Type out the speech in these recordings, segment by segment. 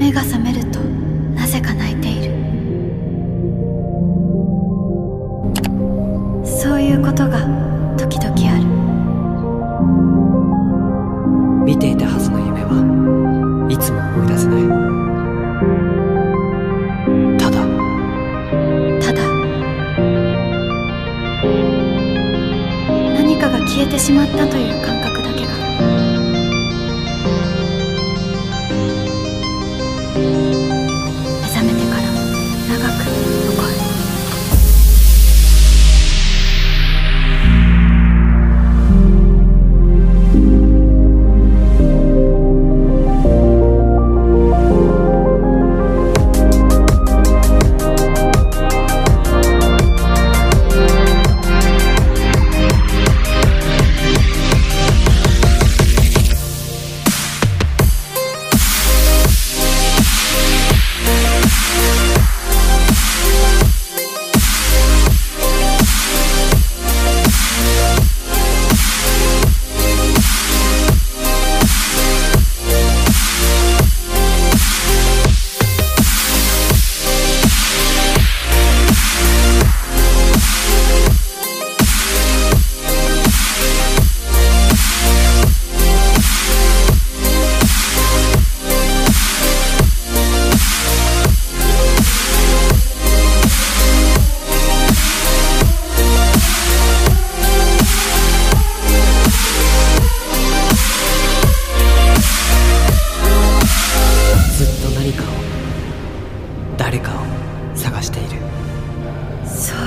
目が覚めるとなぜか泣いている。そういうことが時々ある。見ていたはずの夢はいつも思い出せない。ただ。ただ。何かが消えてしまったという感覚。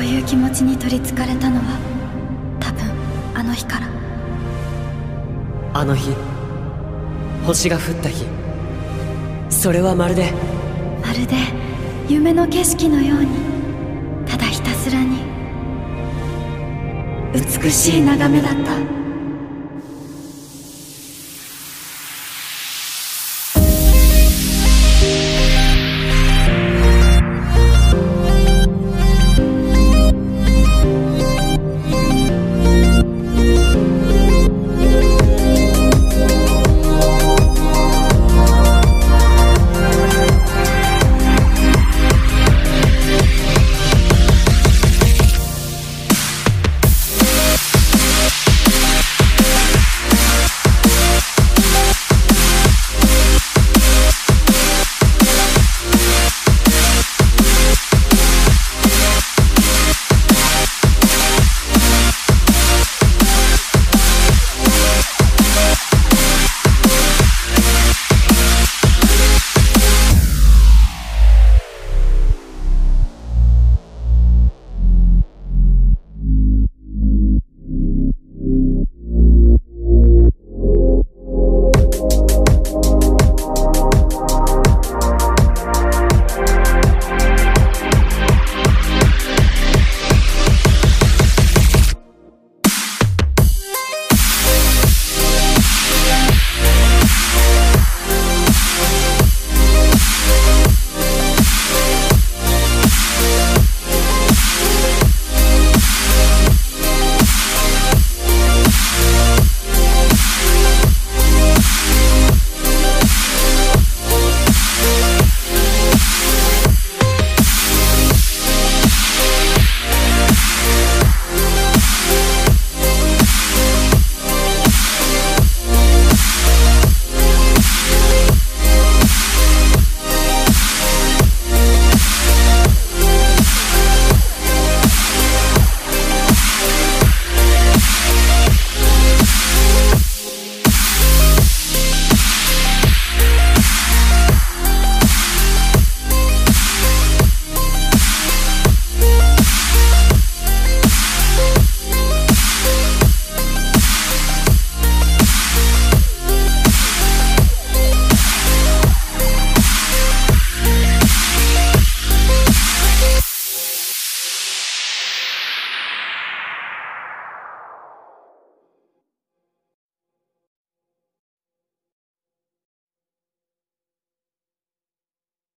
そういう気持ちに取りつかれたのは多分あの日から。あの日星が降った日。それはまるでまるで夢の景色のようにただひたすらに。美しい眺めだった